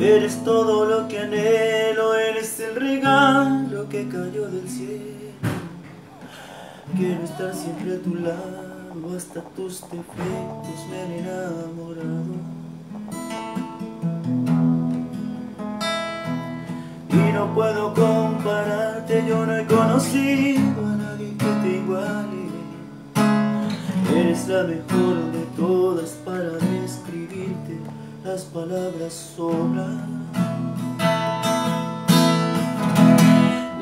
Eres todo lo que anhelo, eres el regalo que cayó del cielo. Quiero estar siempre a tu lado, hasta tus defectos me han enamorado. Y no puedo compararte, yo no he conocido a nadie que te iguale. Eres la mejor de todas para describirte las palabras sobran.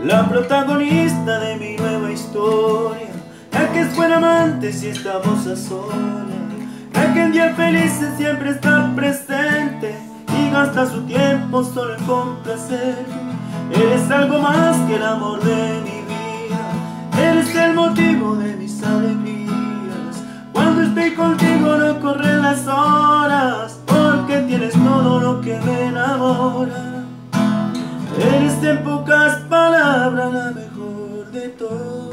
La protagonista de mi nueva historia, la que es buena amante si estamos a solas, la que en día felices siempre está presente y gasta su tiempo solo en complacerme. Eres algo más que el amor de mi vida, eres el motivo de mis alegrías. Cuando estoy contigo enamora. Eres en pocas palabras la mejor de todas.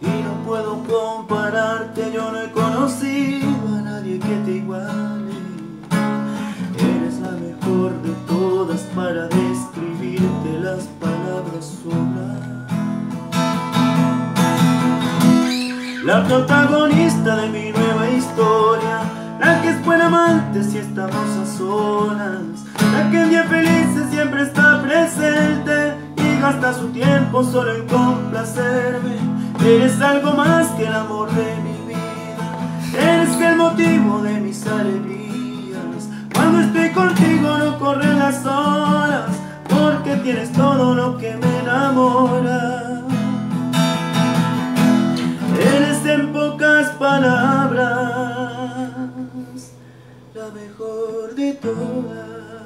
Y no puedo compararte, yo no he conocido La protagonista de mi nueva historia La que es buena amante si estamos a solas La que en día felices siempre está presente Y gasta su tiempo solo en complacerme. Eres algo más que el amor de mi vida Eres el motivo de mis alegrías. Cuando estoy contigo no atordoa